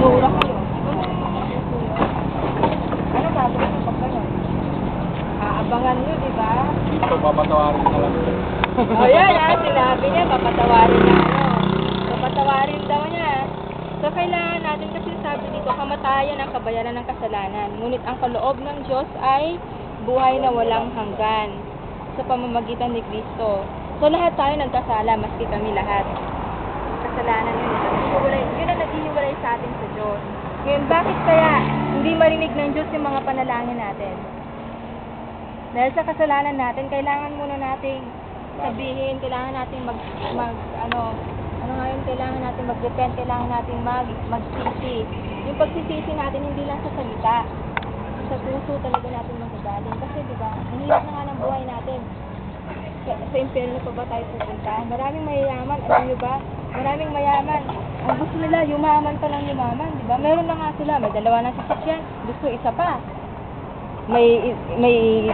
Ano? Aabangan nyo, di ba? Ito, papatawarin na lang. O yan ha, sinabi niya, papatawarin na ano. Papatawarin daw niya. So, kailangan natin kasi sabi dito, kamatayan ang kabayaran ng kasalanan. Ngunit ang kaloob ng Diyos ay buhay na walang hanggan sa pamamagitan ni Kristo. So, lahat tayo nagkasala, maski kami lahat. Kasalanan yun. Naghihiwalay sa atin sa Diyos. Ngayon, bakit kaya hindi marinig ng Diyos yung mga panalangin natin? Dahil sa kasalanan natin, kailangan muna nating sabihin, kailangan nating mag, mag ano, ano nga yun, kailangan natin mag-repent, kailangan natin mag, magsisi. Yung pagsisisi natin, hindi lang sa salita. Sa puso talaga natin magagaling. Kasi, di ba, ang hirap na nga ng buhay natin. Sa, impyerno pa ba tayo pupunta? Maraming mayayaman, alam nyo ba? Maraming mayaman. Ang gusto nila, yumaman pa lang yumaman, di ba? Meron na nga sila, may dalawa na sasakyan, gusto isa pa may may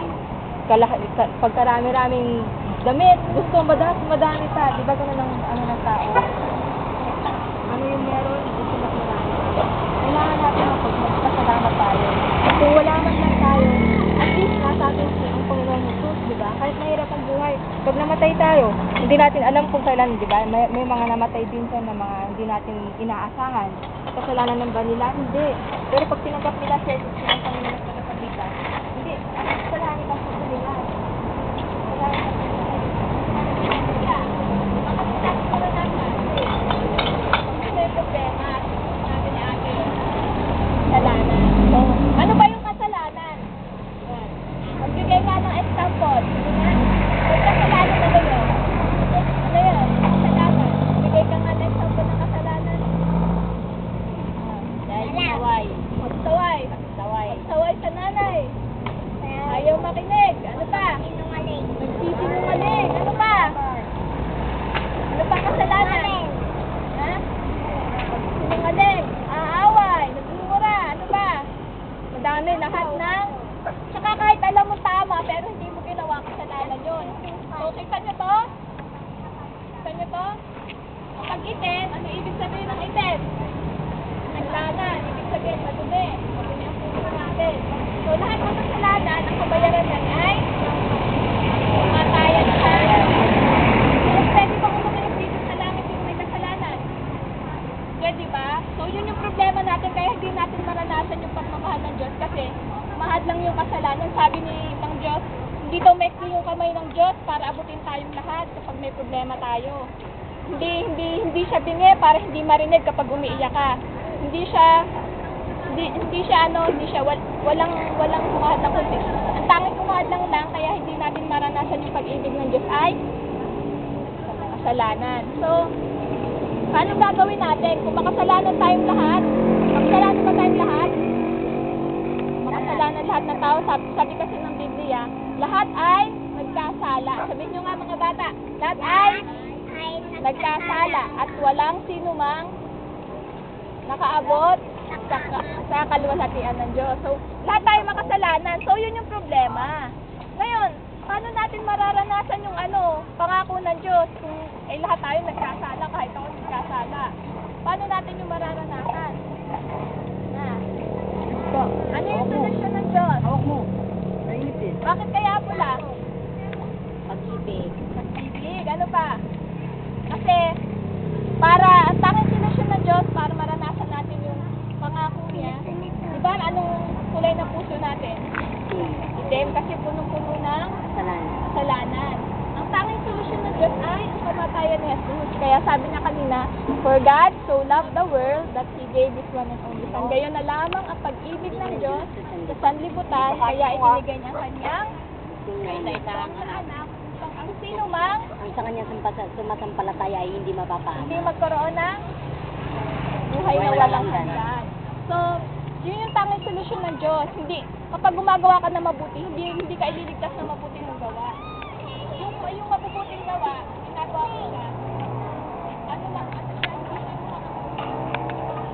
kalaki, ka- pagkarami-raming damit, gusto madas, madami pa, di ba ganun ang ano ng tao? Ano yung meron, gusto mas marami. Kailangan natin mag magpasalamat tayo. Kung wala man lang tayo, at least nasa atin si ang Panginoon Jesus, di ba? Kahit mahirap ang buhay, pag namatay tayo, hindi natin alam kung kailan, di ba? May, may mga namatay din sa na mga hindi natin inaasahan. Kasalanan ng ba nila? Hindi. Pero pag tinanggap nila si Jesus, ang Panginoon at tagapagligtas, hindi, ang kasalanan ang puso nila. Kasalanan ang puso nila. May problema, sabi ni Ate, kasalanan. So, ano ba yung kasalanan? Yan. Magbigay nga ng example. Sige nga. May kasalanan na kayo. Ano yun? Kasalanan. Bigay ka nga ng example ng kasalanan. Ah, Dahil saway. Magsaway. Magsaway. Magsaway sa nanay. Ayaw makinig. Ano pa? Nagsisinungaling. Ano pa? Ano pa kasalanan? Ha? Sinungaling. Aaway. Nagmumura. Ano ba? Madami lahat ng... Tsaka kahit alam mo tama, pero hindi mo ginawa kasalanan yun. So, kita nyo to? Kita nyo to? Pag itim, ano ibig sabihin ng itim? Kasalanan. Ibig sabihin, madumi. Madumi ang puso natin. So, lahat ng kasalanan, ang kabayaran yan ay kamatayan tayo. So, pwede bang umakinig dito sa langit yung may kasalanan? Pwede ba? So, yun yung problema natin, kaya hindi natin maranasan yung pagmamahal ng Diyos kasi mahal lang yung kasalanan. Sabi ni ng Diyos, hindi daw maikli yung kamay ng Diyos para abutin tayong lahat kapag may problema tayo. Hindi hindi hindi siya bingi para hindi marinig kapag umiiyak ka. Hindi siya hindi hindi siya ano, hindi siya wal, walang walang kumahal ng kundi. Ang tanging kumahal lang lang kaya hindi natin maranasan yung pag-ibig ng Diyos ay kasalanan. So, paano gagawin natin? Kung makasalanan tayong lahat, makasalanan ba tayong lahat? Makasalanan lahat ng tao. Sabi, sabi kasi ng Biblia, lahat ay nagkasala. Sabihin nyo nga mga lahat ay nagkasala at walang sino mang nakaabot sa, sa kaluwalhatian ng Diyos. So, lahat tayo makasalanan. So, yun yung problema. Ngayon, paano natin mararanasan yung ano, pangako ng Diyos kung eh, lahat tayo nagkasala, kahit ako nagkasala. Paano natin yung mararanasan? Na. So, ano yung solusyon ng Diyos? Hawak mo. Mainit eh. Bakit kaya pula? Pag-ibig. Pag-ibig. Ano pa? Kasi, para, ang tanging solusyon ng Diyos para maranasan natin yung pangako niya. Di ba, anong kulay ng puso natin? Itim, kasi punong-puno ng Kasalanan. kasalanan. Ang tanging solusyon ng Diyos ay ang kamatayan ni Jesus. Kaya sabi niya kanina, For God so loved the world that He gave His one and only Son. Gayon na lamang ang pag-ibig ng Diyos sa sanlibutan, kaya ibinigay niya ang kanyang Kaisa-isang isang anak upang ang sino mang Ang sa kanya sumasampalataya ay hindi mapapaano. hindi magkaroon ng buhay na Walang hanggan. So, yun yung tanging solusyon ng Diyos. Hindi, kapag gumagawa ka na mabuti, hindi hindi ka ililigtas na mabuti ng gawa. Yung, yung mabubuting gawa, ginagawa mo siya,